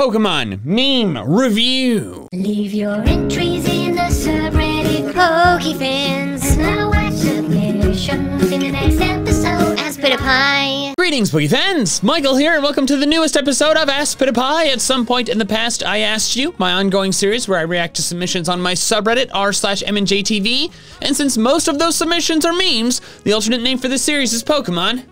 Pokemon meme review. Leave your entries in the subreddit PokeFans. Now watch submissions in the next episode. Ask Pie. Greetings, Pokefans! Michael here, and welcome to the newest episode of ASPITPIAY. At some point in the past, I asked you, my ongoing series where I react to submissions on my subreddit, r slash MandJTV, and since most of those submissions are memes, the alternate name for this series is Pokemon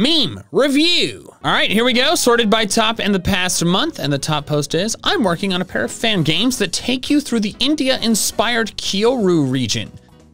Meme Review. All right, here we go, sorted by top in the past month, and the top post is, I'm working on a pair of fan games that take you through the India-inspired Kyoru region.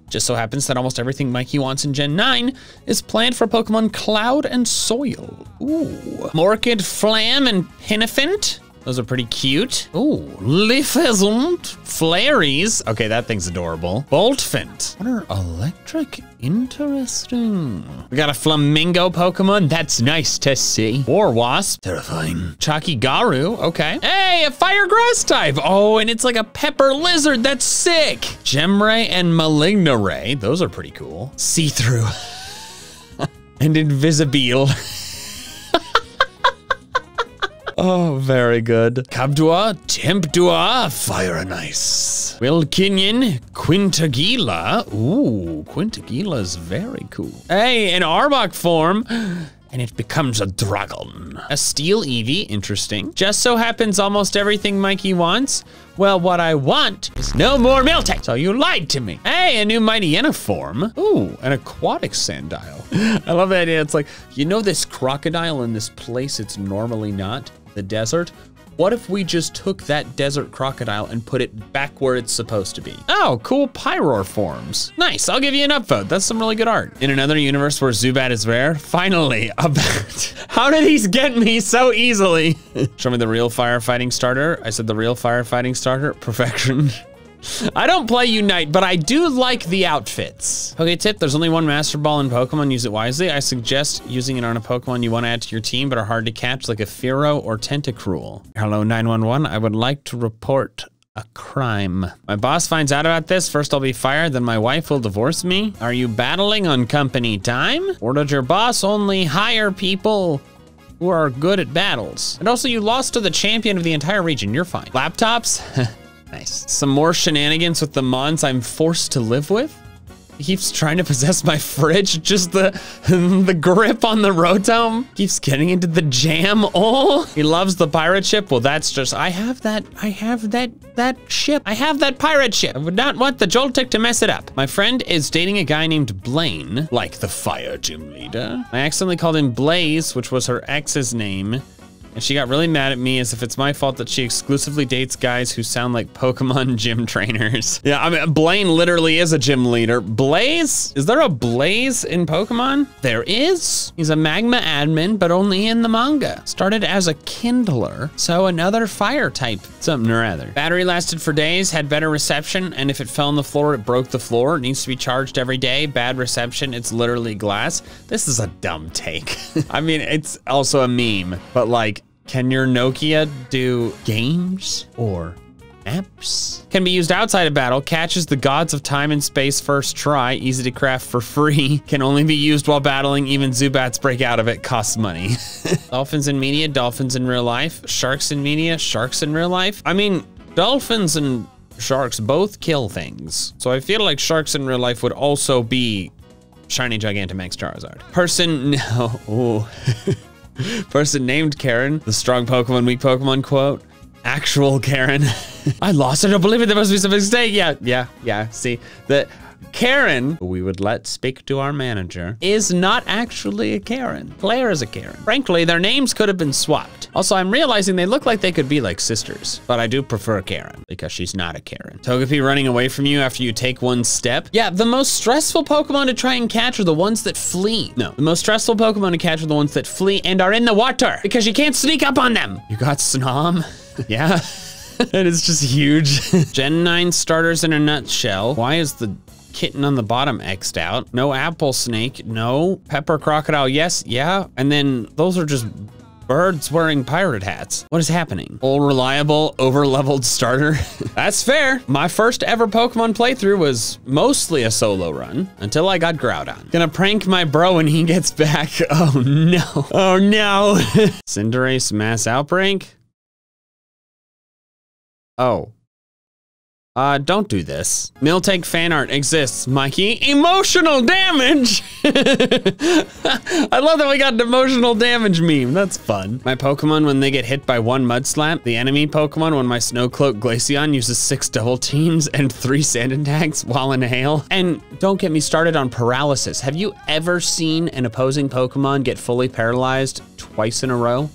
Just so happens that almost everything Mikey wants in Gen 9 is planned for Pokemon Cloud and Soil. Ooh. Morkid, Flam, and Pinafint. Those are pretty cute. Ooh, Lifezund, Flaries. Okay, that thing's adorable. Boltfint. What are electric? Interesting. We got a flamingo Pokemon. That's nice to see. War Wasp. Terrifying. Chalky Garu. Okay. Hey, a fire grass type. Oh, and it's like a pepper lizard. That's sick. Gemray and Malignaray. Those are pretty cool. See-through. and Invisibile. Oh, very good. Kabdua, Tempdua, Fire and Ice. Will Wilkinian, Quintagila. Ooh, Quintagila's very cool. Hey, an Arbok form. And it becomes a dragon. A steel Eevee, interesting. Just so happens almost everything Mikey wants. Well, what I want is no more Miltank. So you lied to me. Hey, a new Mightyena form. Ooh, an aquatic Sandile. I love that idea. It's like, you know this crocodile in this place it's normally not? The desert. What if we just took that desert crocodile and put it back where it's supposed to be? Oh, cool Pyroar forms. Nice, I'll give you an upvote. That's some really good art. In another universe where Zubat is rare, finally, a bat. How did he get me so easily? Show me the real firefighting starter. I said the real firefighting starter, perfection. I don't play Unite, but I do like the outfits. Okay, tip, there's only one Master Ball in Pokemon, use it wisely. I suggest using it on a Pokemon you want to add to your team but are hard to catch, like a Fearow or Tentacruel. Hello, 911, I would like to report a crime. My boss finds out about this, first I'll be fired, then my wife will divorce me. Are you battling on company time? Or does your boss only hire people who are good at battles? And also, you lost to the champion of the entire region, you're fine. Laptops? Nice. Some more shenanigans with the Mons I'm forced to live with? He keeps trying to possess my fridge. Just the the grip on the Rotom keeps getting into the jam. Oh, he loves the pirate ship. Well, that's just I have that. I have that that ship. I have that pirate ship. I would not want the Joltik to mess it up. My friend is dating a guy named Blaine, like the fire gym leader. I accidentally called him Blaze, which was her ex's name. And she got really mad at me as if it's my fault that she exclusively dates guys who sound like Pokemon gym trainers. Yeah, I mean, Blaine literally is a gym leader. Blaze? Is there a Blaze in Pokemon? There is. He's a magma admin, but only in the manga. Started as a kindler, so another fire type, something or other. Battery lasted for days, had better reception, and if it fell on the floor, it broke the floor. It needs to be charged every day. Bad reception, it's literally glass. This is a dumb take. I mean, it's also a meme, but like, can your Nokia do games or apps? Can be used outside of battle, catches the gods of time and space first try, easy to craft for free, can only be used while battling, even Zubats break out of it, costs money. dolphins in media, dolphins in real life, sharks in media, sharks in real life. I mean, dolphins and sharks both kill things. So I feel like sharks in real life would also be Shiny Gigantamax Charizard. Person, no. Person named Karen, the strong Pokemon, weak Pokemon quote. Actual Karen. I lost. I don't believe it. There must be some mistake. Yeah, yeah, yeah. See, the Karen, we would let speak to our manager, is not actually a Karen. Claire is a Karen. Frankly, their names could have been swapped. Also, I'm realizing they look like they could be like sisters, but I do prefer Karen because she's not a Karen. Togepi running away from you after you take one step. Yeah, the most stressful Pokemon to try and catch are the ones that flee. No, the most stressful Pokemon to catch are the ones that flee and are in the water because you can't sneak up on them. You got Snom? yeah. and it's just huge. Gen 9 starters in a nutshell. Why is the kitten on the bottom X'd out. No apple snake, no. Pepper crocodile, yes, yeah. And then those are just birds wearing pirate hats. What is happening? Full reliable, over-leveled starter. That's fair. My first ever Pokemon playthrough was mostly a solo run until I got Groudon. Gonna prank my bro when he gets back. Oh no. Oh no. Cinderace mass outbreak? Oh. Uh, don't do this. Miltank fan art exists, Mikey. Emotional damage! I love that we got an emotional damage meme. That's fun. My Pokemon, when they get hit by one Mud Slap, the enemy Pokemon, when my Snowcloak Glaceon uses six double teams and three sand attacks while in hail. And don't get me started on paralysis. Have you ever seen an opposing Pokemon get fully paralyzed twice in a row?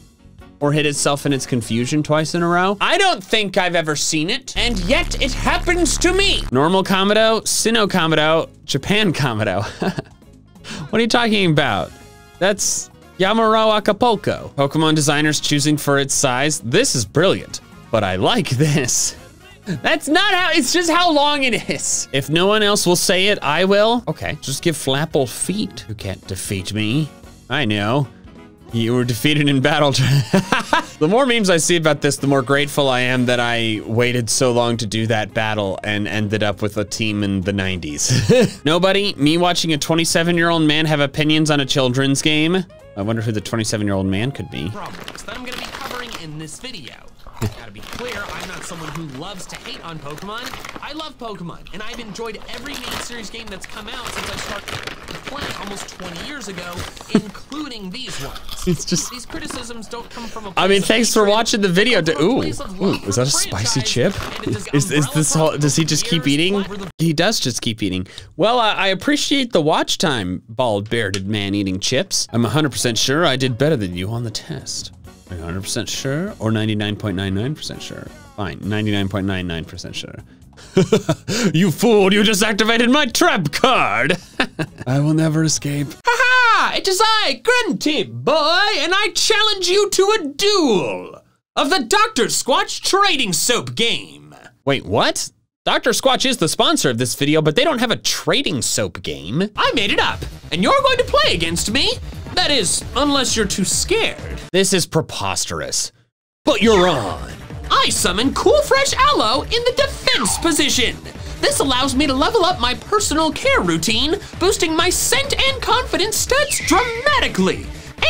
Or hit itself in its confusion twice in a row. I don't think I've ever seen it, and yet it happens to me. Normal Komodo, Sinnoh Komodo, Japan Komodo. what are you talking about? That's Yamaro Acapulco. Pokemon designers choosing for its size. This is brilliant, but I like this. That's not how, it's just how long it is. If no one else will say it, I will. Okay, just give Flapple feet. You can't defeat me. I know. You were defeated in battle. the more memes I see about this, the more grateful I am that I waited so long to do that battle and ended up with a team in the 90s. Nobody, me watching a 27 year old man have opinions on a children's game. I wonder who the 27 year old man could be. Problems that I'm gonna be covering in this video. Gotta be clear, I'm not someone who loves to hate on Pokemon. I love Pokemon, and I've enjoyed every main series game that's come out since I started playing almost 20 years ago, including these ones. It's just. These criticisms don't come from a I mean, of thanks for watching the video. but To, from a ooh, ooh, love is that a spicy chip? and it Is, is this all? Does he just keep eating? the He does just keep eating. Well, I, I appreciate the watch time, bald bearded man eating chips. I'm 100% sure I did better than you on the test. Are you 100% sure or 99.99% sure? Fine, 99.99% sure. you fool, you just activated my trap card. I will never escape. Ha! It is I, Grunty boy, and I challenge you to a duel of the Dr. Squatch trading soap game. Wait, what? Dr. Squatch is the sponsor of this video, but they don't have a trading soap game. I made it up, and you're going to play against me? That is, unless you're too scared. This is preposterous. But you're on. I summon Cool Fresh Aloe in the defense position. This allows me to level up my personal care routine, boosting my scent and confidence stats dramatically,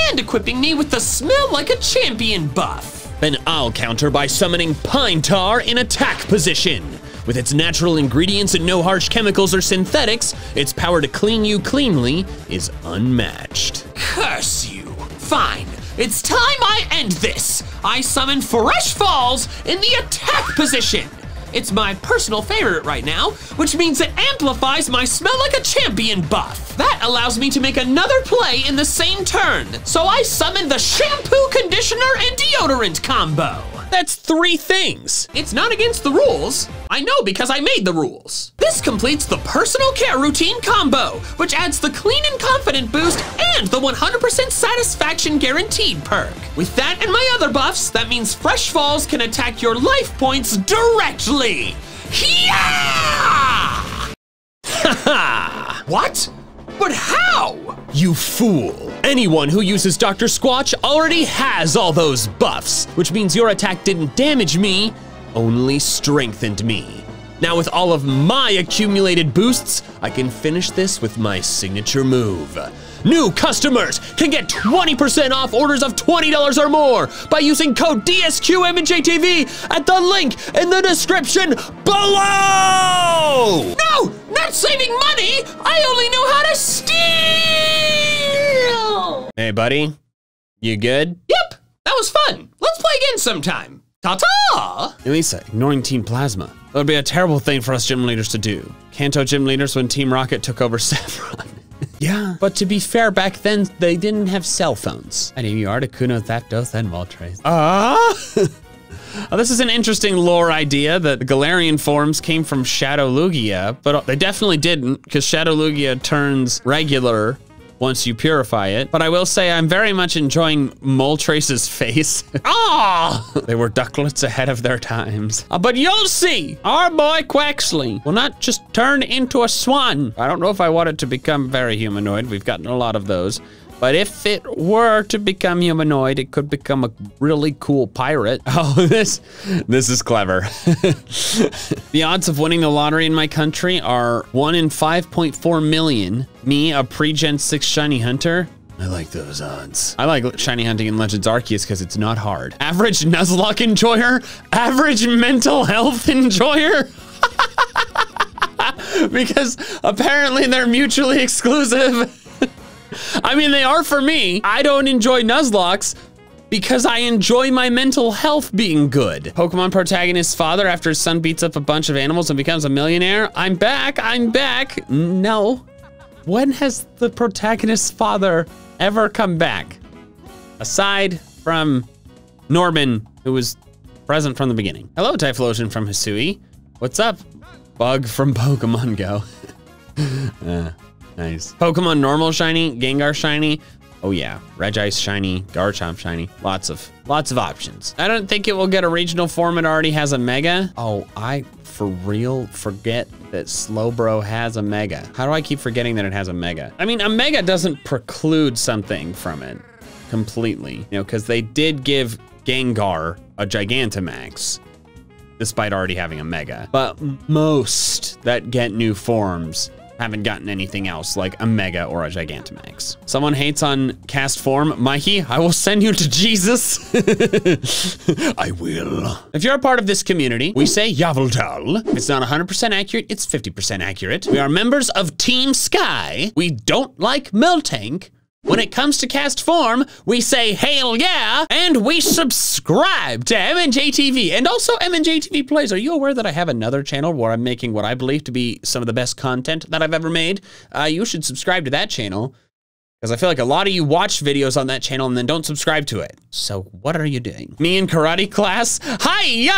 and equipping me with the smell like a champion buff. Then I'll counter by summoning Pine Tar in attack position. With its natural ingredients and no harsh chemicals or synthetics, its power to clean you cleanly is unmatched. Curse you! Fine, it's time I end this! I summon Fresh Falls in the attack position! It's my personal favorite right now, which means it amplifies my smell like a champion buff. That allows me to make another play in the same turn. So I summon the shampoo, conditioner, and deodorant combo. That's three things. It's not against the rules. I know because I made the rules. This completes the personal care routine combo, which adds the clean and confident boost and the 100% satisfaction guaranteed perk. With that and my other buffs, that means Fresh Falls can attack your life points directly. Yeah! what? But how? You fool. Anyone who uses Dr. Squatch already has all those buffs, which means your attack didn't damage me, only strengthened me. Now with all of my accumulated boosts, I can finish this with my signature move. New customers can get 20% off orders of $20 or more by using code DSQMANDJTV at the link in the description below! No, not saving money! I only know how to steal! Hey, buddy, you good? Yep, that was fun. Let's play again sometime. Ta-ta! Elesa, ignoring Team Plasma. That would be a terrible thing for us gym leaders to do. Kanto gym leaders when Team Rocket took over Saffron. yeah, but to be fair, back then they didn't have cell phones. I And you Articuno, Zapdos, and Moltres. Ah! Oh, this is an interesting lore idea that the Galarian forms came from Shadow Lugia, but they definitely didn't because Shadow Lugia turns regular once you purify it. But I will say I'm very much enjoying Moltres's face. Ah! they were Duckletts ahead of their times. Uh, but you'll see, our boy Quaxly will not just turn into a swan. I don't know if I want it to become very humanoid. We've gotten a lot of those. But if it were to become humanoid, it could become a really cool pirate. Oh, this this is clever. the odds of winning the lottery in my country are 1 in 5.4 million. Me, a pre-gen 6 shiny hunter, I like those odds. I like shiny hunting in Legends Arceus because it's not hard. Average Nuzlocke enjoyer, average mental health enjoyer. because apparently they're mutually exclusive. I mean, they are for me. I don't enjoy Nuzlockes because I enjoy my mental health being good. Pokemon protagonist's father after his son beats up a bunch of animals and becomes a millionaire. I'm back, I'm back. No. When has the protagonist's father ever come back? Aside from Norman, who was present from the beginning. Hello, Typhlosion from Hisui. What's up? Bug from Pokemon Go. uh, nice. Pokemon normal shiny, Gengar shiny. Oh yeah, Regice shiny, Garchomp shiny. Lots of, lots of options. I don't think it will get a regional form. It already has a Mega. Oh, I for real forget that Slowbro has a Mega. How do I keep forgetting that it has a Mega? I mean, a Mega doesn't preclude something from it completely, you know, because they did give Gengar a Gigantamax despite already having a Mega. But most that get new forms haven't gotten anything else like a Mega or a Gigantamax. Someone hates on Castform. Mikey, I will send you to Jesus. I will. If you're a part of this community, we say Yveltal. It's not 100% accurate, it's 50% accurate. We are members of Team Sky. We don't like Miltank. When it comes to Castform, we say hail yeah, and we subscribe to MandJTV and also MandJTV Plays. Are you aware that I have another channel where I'm making what I believe to be some of the best content that I've ever made? Uh, you should subscribe to that channel because I feel like a lot of you watch videos on that channel and then don't subscribe to it. So what are you doing? Me in karate class? Hi!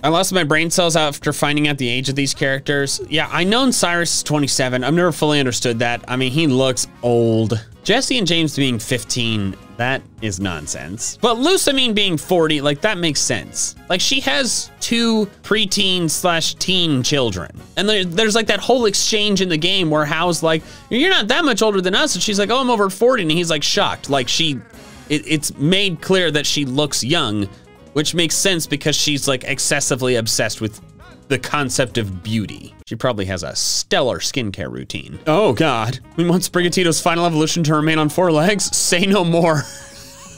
I lost my brain cells after finding out the age of these characters. Yeah, I know Cyrus is 27. I've never fully understood that. I mean, he looks old. Jesse and James being 15, that is nonsense. But Lusamine being 40, like that makes sense. Like she has two preteen slash teen children. And there, there's like that whole exchange in the game where Hau's like, you're not that much older than us. And she's like, oh, I'm over 40. And he's like shocked. Like she, it, it's made clear that she looks young, which makes sense because she's like excessively obsessed with the concept of beauty. She probably has a stellar skincare routine. Oh God, we want Sprigatito's final evolution to remain on four legs? Say no more.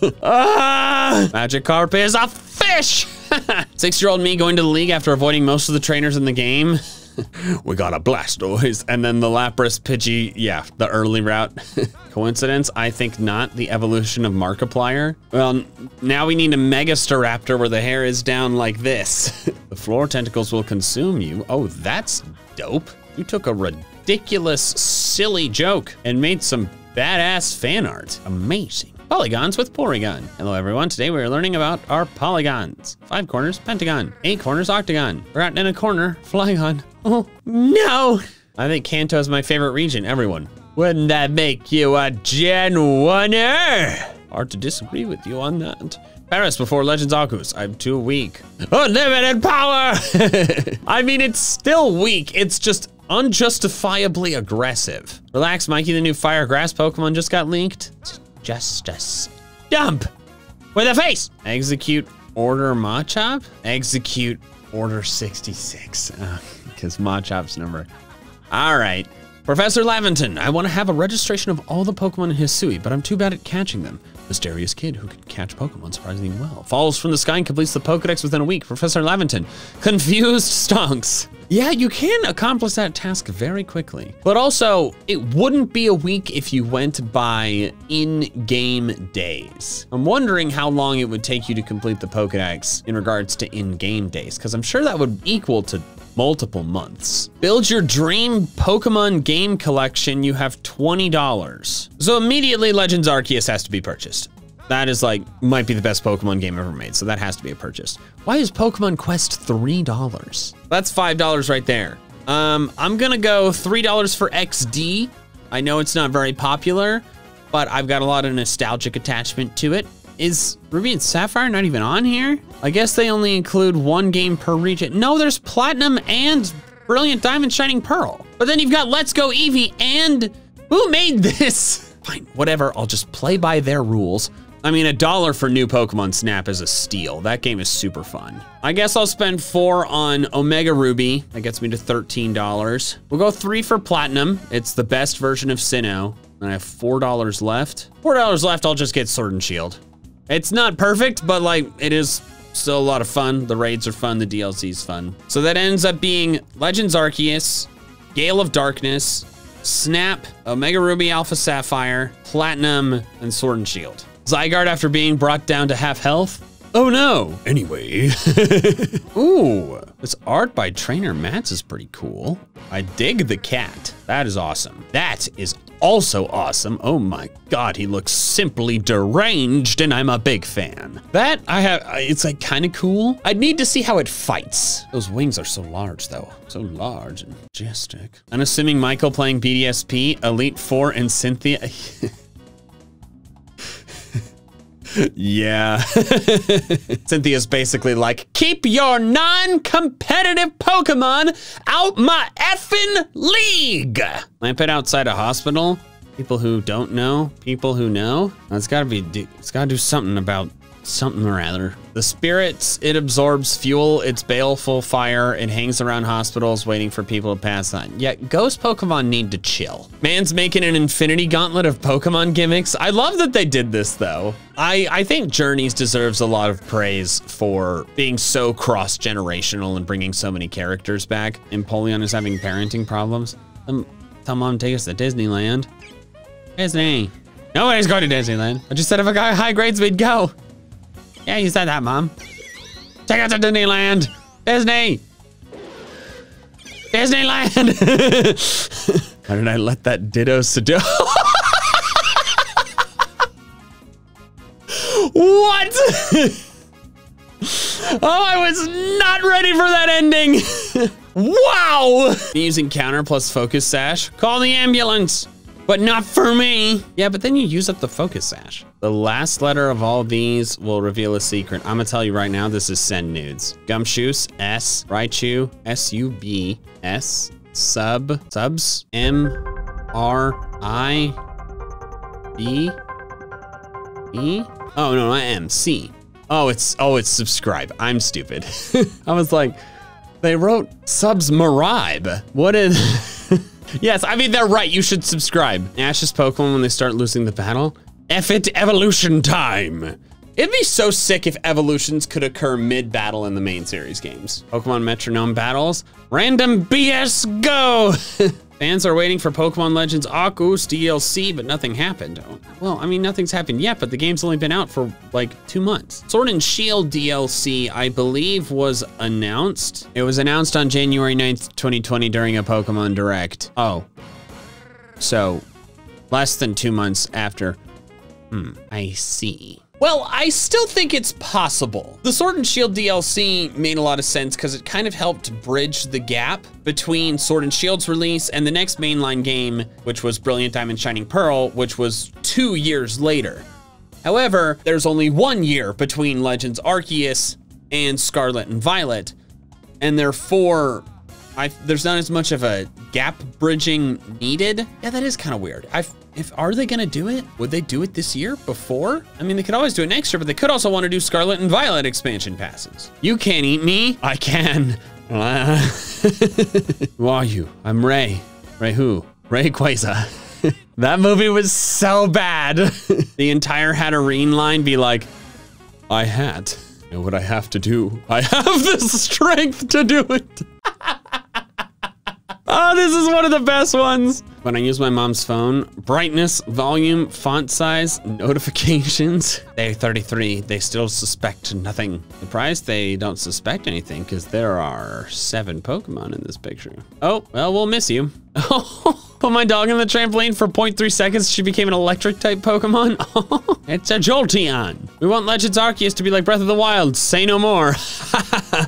ah! Magikarp is a fish! Six-year-old me going to the league after avoiding most of the trainers in the game. we got a Blastoise, and then the Lapras Pidgey, yeah, the early route. Coincidence? I think not. The evolution of Markiplier. Well, now we need a Megastaraptor where the hair is down like this. The floor tentacles will consume you. Oh, that's dope. You took a ridiculous, silly joke and made some badass fan art. Amazing. Polygons with Porygon. Hello everyone, today we are learning about our polygons. Five corners, pentagon. Eight corners, octagon. Right in a corner, flygon. Oh, no! I think Kanto is my favorite region, everyone. Wouldn't that make you a Gen 1er? Hard to disagree with you on that. Paras before Legends Arceus. I'm too weak. Unlimited power! I mean, it's still weak. It's just unjustifiably aggressive. Relax, Mikey, the new fire grass Pokemon just got leaked. Justice. Dump! With a face! Execute order Machop? Execute order 66. Because uh, Machop's number. All right. Professor Laventon, I want to have a registration of all the Pokemon in Hisui, but I'm too bad at catching them. Mysterious kid who can catch Pokemon surprisingly well. Falls from the sky and completes the Pokedex within a week. Professor Laventon. Confused stonks. Yeah, you can accomplish that task very quickly. But also, it wouldn't be a week if you went by in-game days. I'm wondering how long it would take you to complete the Pokedex in regards to in-game days, because I'm sure that would equal to multiple months. Build your dream Pokemon game collection, you have $20. So immediately Legends Arceus has to be purchased. That is like, might be the best Pokemon game ever made, so that has to be a purchase. Why is Pokemon Quest $3? That's $5 right there. Um, I'm gonna go $3 for XD. I know it's not very popular, but I've got a lot of nostalgic attachment to it. Is Ruby and Sapphire not even on here? I guess they only include one game per region. No, there's Platinum and Brilliant Diamond Shining Pearl. But then you've got Let's Go Eevee and who made this? Fine, whatever, I'll just play by their rules. I mean, a dollar for new Pokemon Snap is a steal. That game is super fun. I guess I'll spend four on Omega Ruby. That gets me to $13. We'll go three for Platinum. It's the best version of Sinnoh. And I have $4 left. $4 left, I'll just get Sword and Shield. It's not perfect, but like it is still a lot of fun. The raids are fun, the DLC's fun. So that ends up being Legends Arceus, Gale of Darkness, Snap, Omega Ruby Alpha Sapphire, Platinum, and Sword and Shield. Zygarde after being brought down to half health. Oh no. Anyway. Ooh, this art by Trainer Mats is pretty cool. I dig the cat. That is awesome. That is also awesome. Oh my God, he looks simply deranged and I'm a big fan. That I have, it's like kind of cool. I'd need to see how it fights. Those wings are so large though. So large and majestic. Unassuming Michael playing BDSP, Elite Four and Cynthia. Yeah. Cynthia's basically like, keep your non-competitive Pokemon out my effing league. Lampent outside a hospital. People who don't know, people who know. It's gotta be, it's gotta do something about something or other. The spirits, it absorbs fuel, it's baleful fire, it hangs around hospitals waiting for people to pass on. Yet ghost Pokemon need to chill. Man's making an infinity gauntlet of Pokemon gimmicks. I love that they did this though. I, I think Journeys deserves a lot of praise for being so cross-generational and bringing so many characters back. Empoleon is having parenting problems. Um, tell mom to take us to Disneyland. Disney. Nobody's going to Disneyland. I just said if I got high grades, we'd go. Yeah, you said that, Mom. Take us to Disneyland. Disney. Disneyland. Why did I let that ditto Sado? what? oh, I was not ready for that ending. wow. Using counter plus focus sash. Call the ambulance but not for me. Yeah, but then you use up the focus sash. The last letter of all these will reveal a secret. I'm gonna tell you right now, this is send nudes. Gumshoes, S, Raichu, S-U-B, S, sub, subs, M, R, I, B, E? Oh, no, not M, C. Oh, it's, oh, it's subscribe. I'm stupid. I was like, they wrote subs Maribe. What is... Yes, I mean, they're right. You should subscribe. Ash's Pokemon, when they start losing the battle, F it evolution time. It'd be so sick if evolutions could occur mid-battle in the main series games. Pokemon Metronome battles, random BS go! Fans are waiting for Pokemon Legends Arceus DLC, but nothing happened. Oh, well, I mean, nothing's happened yet, but the game's only been out for like two months. Sword and Shield DLC, I believe, was announced. It was announced on January 9th, 2020 during a Pokemon Direct. Oh, so less than two months after. Hmm, I see. Well, I still think it's possible. The Sword and Shield DLC made a lot of sense because it kind of helped bridge the gap between Sword and Shield's release and the next mainline game, which was Brilliant Diamond Shining Pearl, which was two years later. However, there's only one year between Legends Arceus and Scarlet and Violet, and therefore, I, there's not as much of a gap bridging needed. Yeah, that is kind of weird. I've if are they gonna do it? Would they do it this year before? I mean, they could always do it next year, but they could also want to do Scarlet and Violet expansion passes. You can't eat me. I can. who are you? I'm Ray. Ray who? Rayquaza. that movie was so bad. the entire Hatterene line be like, I had. know what I have to do. I have the strength to do it. Oh, this is one of the best ones. When I use my mom's phone, brightness, volume, font size, notifications, They're 33, they still suspect nothing. Surprised they don't suspect anything because there are seven Pokemon in this picture. Oh, well, we'll miss you. Put my dog in the trampoline for 0.3 seconds, she became an electric type Pokemon. it's a Jolteon. We want Legends Arceus to be like Breath of the Wild. Say no more. oh,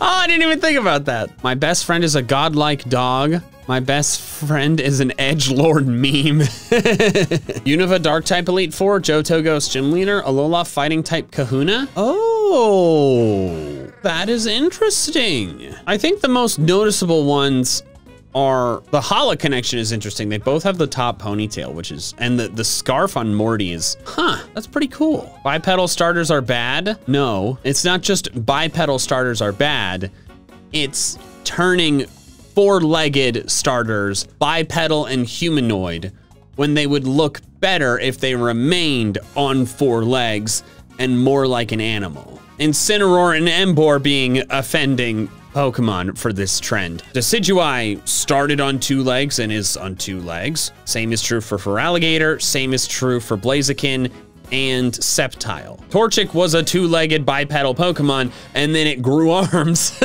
I didn't even think about that. My best friend is a godlike dog. My best friend is an edge lord meme. Unova dark type elite four, Johto Ghost gym leader, Alola fighting type kahuna. Oh, that is interesting. I think the most noticeable ones are the Hala connection is interesting. They both have the top ponytail, which is, and the, the scarf on Morty is, huh, that's pretty cool. Bipedal starters are bad? No, it's not just bipedal starters are bad. It's turning four-legged starters bipedal and humanoid when they would look better if they remained on four legs and more like an animal. Incineroar and Emboar being offending Pokemon for this trend. Decidueye started on two legs and is on two legs. Same is true for Feraligatr, same is true for Blaziken and Sceptile. Torchic was a two-legged bipedal Pokemon and then it grew arms.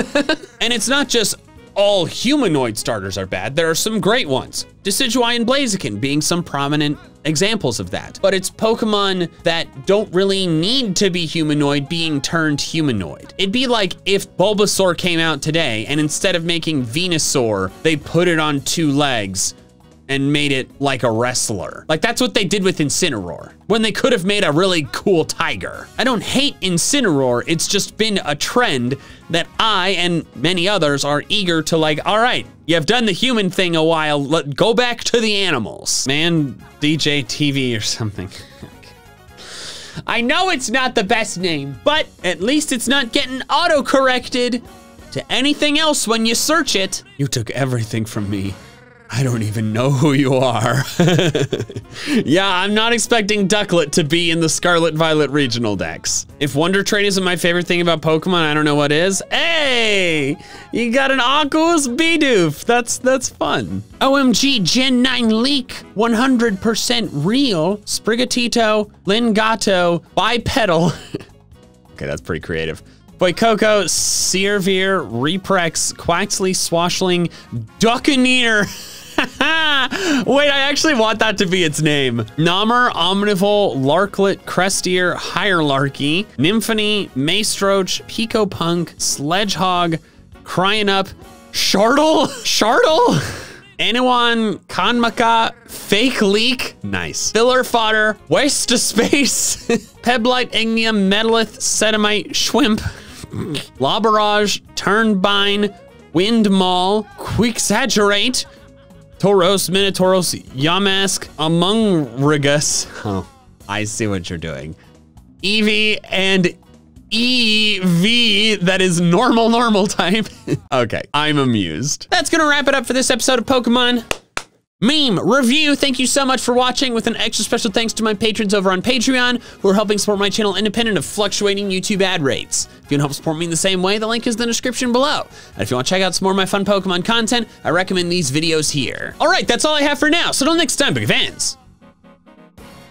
and it's not just all humanoid starters are bad. There are some great ones. Decidueye and Blaziken being some prominent examples of that. But it's Pokemon that don't really need to be humanoid being turned humanoid. It'd be like if Bulbasaur came out today and instead of making Venusaur, they put it on two legs and made it like a wrestler. Like that's what they did with Incineroar when they could have made a really cool tiger. I don't hate Incineroar. It's just been a trend that I and many others are eager to like, all right, you've done the human thing a while. Let go back to the animals. Man, DJ TV or something. I know it's not the best name, but at least it's not getting auto-corrected to anything else when you search it. You took everything from me. I don't even know who you are. yeah, I'm not expecting Ducklett to be in the Scarlet Violet regional dex. If Wonder Trade isn't my favorite thing about Pokemon, I don't know what is. Hey, you got an Aquos Bidoof. That's that's fun. OMG, Gen 9 leak, 100% real. Sprigatito, Lingato, Bipedal. okay, that's pretty creative. Boykoko, Searvere, Reprex, Quaxly, Swashling, Duccaneer. Wait, I actually want that to be its name. Nommer, Omnivore, Larklet, Crestier, Hierarchy, Nymphony, Maestroach, Pico Punk, Sledgehog, Crying Up, Shardle, Shardle, Anyone, Kanmaka, Fake Leak, nice. Filler Fodder, Waste of Space, Peblite, Ignium, Metalith, Sedimite, Schwimp, Labarage, Turnbine, Windmaul, Quicksaturate, Tauros, Minotauros, Yamask, Among Rigus. Oh, I see what you're doing. Eevee and EV that is normal, normal type. okay, I'm amused. That's gonna wrap it up for this episode of Pokemon Meme review. Thank you so much for watching with an extra special thanks to my patrons over on Patreon who are helping support my channel independent of fluctuating YouTube ad rates. If you want to help support me in the same way, the link is in the description below. And if you want to check out some more of my fun Pokemon content, I recommend these videos here. All right, that's all I have for now. So until next time, Pokefans.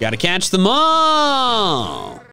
Gotta catch them all.